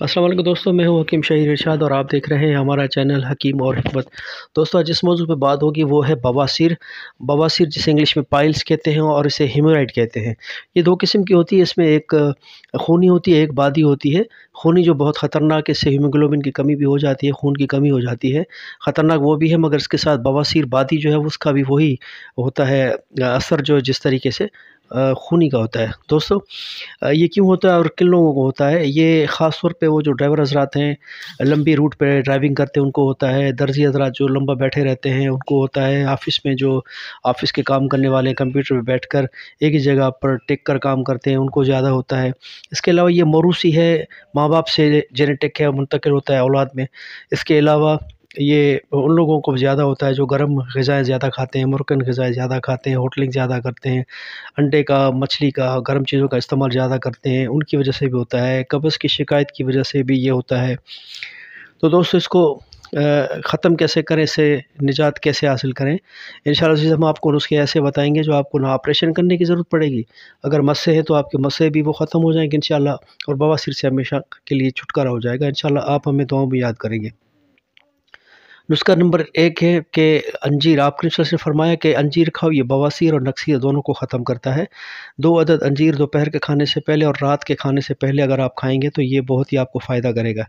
वालेकुम दोस्तों, मैं हूँ हकीम शहीर इरशाद और आप देख रहे हैं हमारा चैनल हकीम और हमत दोस्तों जिस मौजू पे बात होगी, वो है बवासीर। बवासीर जिसे इंग्लिश में पाइल्स कहते हैं और इसे हीमोराइड कहते हैं। ये दो किस्म की होती है, इसमें एक खूनी होती है, एक बादी होती है। खूनी जो बहुत ख़तरनाक, इससे हीमोग्लोबिन की कमी भी हो जाती है, खून की कमी हो जाती है। ख़तरनाक वो भी है, मगर इसके साथ बवासीर बादी जो है, उसका भी वही होता है असर जो जिस तरीके से खूनी का होता है। दोस्तों ये क्यों होता है और किन लोगों को होता है? ये ख़ास तौर पे वो जो ड्राइवर हजरात हैं, लंबी रूट पे ड्राइविंग करते हैं, उनको होता है। दर्जी हजरात जो लंबा बैठे रहते हैं, उनको होता है। ऑफ़िस में जो ऑफ़िस के काम करने वाले कंप्यूटर पर बैठ कर एक ही जगह पर टेक कर काम करते हैं, उनको ज़्यादा होता है। इसके अलावा ये मरूसी है, माँ बाप से जेनेटिक है, मुंतकिल होता है औलाद में। इसके अलावा ये उन लोगों को ज़्यादा होता है जो गर्म ग़िज़ाएँ ज़्यादा खाते हैं मुरकन ग़िज़ाएँ ज़्यादा खाते हैं, होटलिंग ज़्यादा करते हैं, अंडे का, मछली का, गर्म चीज़ों का इस्तेमाल ज़्यादा करते हैं, उनकी वजह से भी होता है, कब्ज़ की शिकायत की वजह से भी ये होता है। तो दोस्तों, इसको ख़त्म कैसे करें इससे निजात कैसे हासिल करें? इन शीज हम आपको नुस्खे ऐसे बताएँगे जो आपको ना ऑपरेशन करने की ज़रूरत पड़ेगी। अगर मस्से हैं तो आपके मस्से भी वो ख़त्म हो जाएँगे इन और बवासीर से हमेशा के लिए छुटकारा हो जाएगा। इन आप हमें दुआओं भी याद करेंगे। नुस्खा नंबर एक है कि अंजीर, आपके ने फरमाया कि अंजीर खाओ, ये बवासीर और नक्सीर दोनों को ख़त्म करता है। दो अदद अंजीर दोपहर के खाने से पहले और रात के खाने से पहले अगर आप खाएँगे तो ये बहुत ही आपको फ़ायदा करेगा।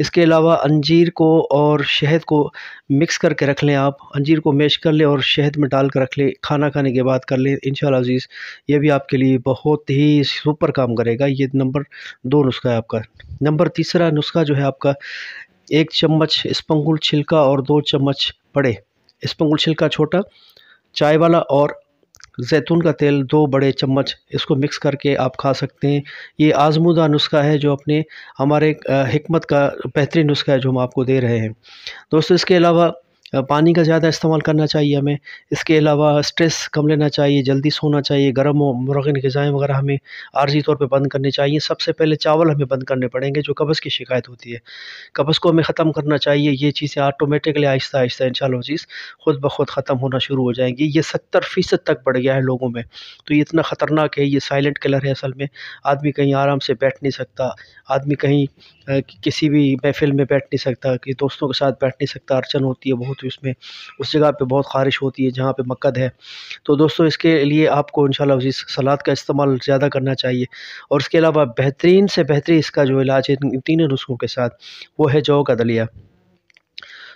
इसके अलावा अंजीर को और शहद को मिक्स करके रख लें आप। अंजीर को मैश कर लें और शहद में डाल कर रख लें। खाना खाने के बाद कर लें। इन अज़ीज़, ये भी आपके लिए बहुत ही सुपर काम करेगा। ये नंबर दो नुस्खा है आपका। नंबर तीसरा नुस्खा जो है आपका एक चम्मच स्पंगुल छिलका और दो चम्मच बड़े स्पंगुल छिलका छोटा, चाय वाला और जैतून का तेल दो बड़े चम्मच इसको मिक्स करके आप खा सकते हैं। ये आजमूदा नुस्खा है जो अपने हमारे हमत का बेहतरीन नुस्खा है जो हम आपको दे रहे हैं। दोस्तों, इसके अलावा पानी का ज़्यादा इस्तेमाल करना चाहिए हमें। इसके अलावा स्ट्रेस कम लेना चाहिए, जल्दी सोना चाहिए, गर्म और मुरगन गज़ाएँ वगैरह हमें आर्जी तौर पर बंद करनी चाहिए। सबसे पहले चावल हमें बंद करने पड़ेंगे, जो कब्ज़ की शिकायत होती है। कब्ज़ को हमें ख़त्म करना चाहिए, ये चीज़ें आटोमेटिकली आहिस्ता आहिस्ता इन चीज़ खुद ब खुद ख़त्म होना शुरू हो जाएँगी। ये सत्तर फ़ीसद तक बढ़ गया है लोगों में। तो ये इतना ख़तरनाक है, ये साइलेंट किलर है असल में। आदमी कहीं आराम से बैठ नहीं सकता, आदमी कहीं किसी भी महफ़िल में बैठ नहीं सकता, कि दोस्तों के साथ बैठ नहीं सकता, अड़चन होती है बहुत उसमें, उस जगह पे बहुत ख़ारिश होती है जहाँ पे मक्कद है। तो दोस्तों, इसके लिए आपको इन सलाद का इस्तेमाल ज़्यादा करना चाहिए। और इसके अलावा बेहतरीन से बेहतरीन इसका जो इलाज है इन तीनों नुस्खों के साथ, वो है जौ का दलिया।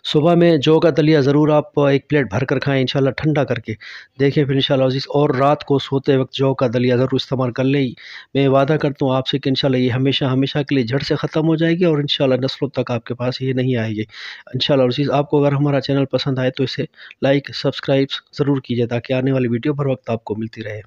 सुबह में जौ का दलिया ज़रूर आप एक प्लेट भर कर खाएँ, इंशाल्लाह ठंडा करके। देखें फिर इंशाल्लाह अज़ीज़, और रात को सोते वक्त जौ का दलिया ज़रूर इस्तेमाल कर लें। मैं वादा करता हूँ आपसे कि इंशाल्लाह ये हमेशा हमेशा के लिए झड़ से ख़त्म हो जाएगी और इंशाल्लाह नस्लों तक आपके पास ये नहीं आएगी। इंशाल्लाह अज़ीज़, आपको अगर हमारा चैनल पसंद आए तो इसे लाइक सब्सक्राइब ज़रूर कीजिए ताकि आने वाली वीडियो भर वक्त आपको मिलती रहे।